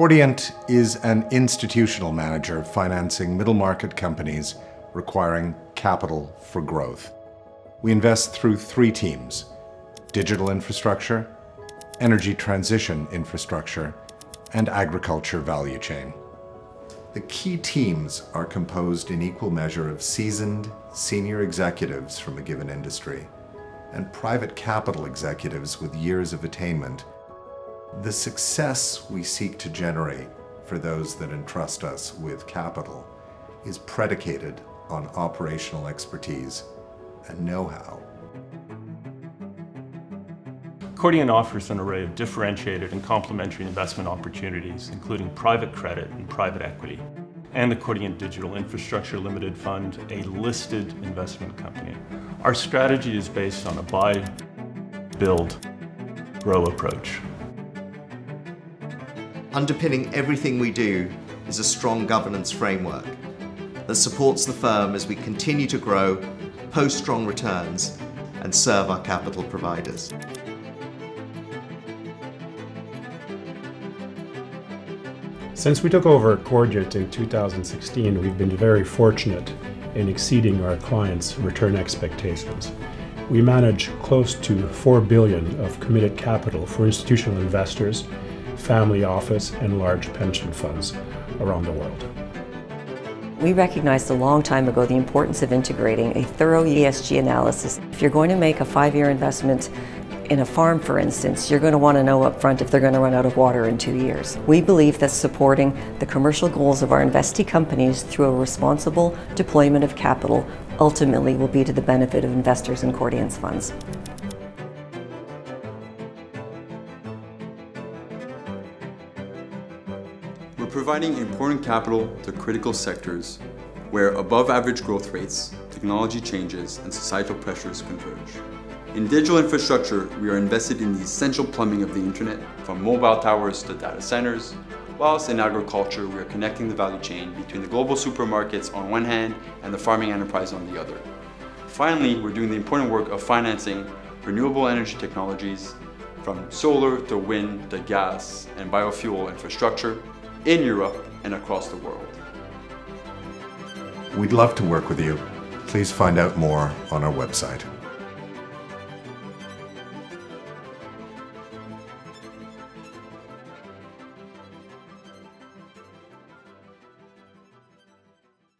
Cordiant is an institutional manager financing middle market companies requiring capital for growth. We invest through three teams digital infrastructure, energy transition infrastructure, and agriculture value chain. The key teams are composed in equal measure of seasoned senior executives from a given industry and private capital executives with years of attainment. The success we seek to generate for those that entrust us with capital is predicated on operational expertise and know-how. Cordiant offers an array of differentiated and complementary investment opportunities, including private credit and private equity, and the Digital Infrastructure Limited Fund, a listed investment company. Our strategy is based on a buy, build, grow approach. Underpinning everything we do is a strong governance framework that supports the firm as we continue to grow, post strong returns, and serve our capital providers. Since we took over Cordiant in 2016, we've been very fortunate in exceeding our clients' return expectations. We manage close to 4 billion of committed capital for institutional investors, family office, and large pension funds around the world. We recognized a long time ago the importance of integrating a thorough ESG analysis. If you're going to make a five-year investment in a farm, for instance, you're going to want to know up front if they're going to run out of water in two years. We believe that supporting the commercial goals of our investee companies through a responsible deployment of capital ultimately will be to the benefit of investors in Cordiant's funds. We're providing important capital to critical sectors where above average growth rates, technology changes, and societal pressures converge. In digital infrastructure, we are invested in the essential plumbing of the internet, from mobile towers to data centers, whilst in agriculture, we are connecting the value chain between the global supermarkets on one hand and the farming enterprise on the other. Finally, we're doing the important work of financing renewable energy technologies from solar to wind to gas and biofuel infrastructure in Europe and across the world. We'd love to work with you. Please find out more on our website.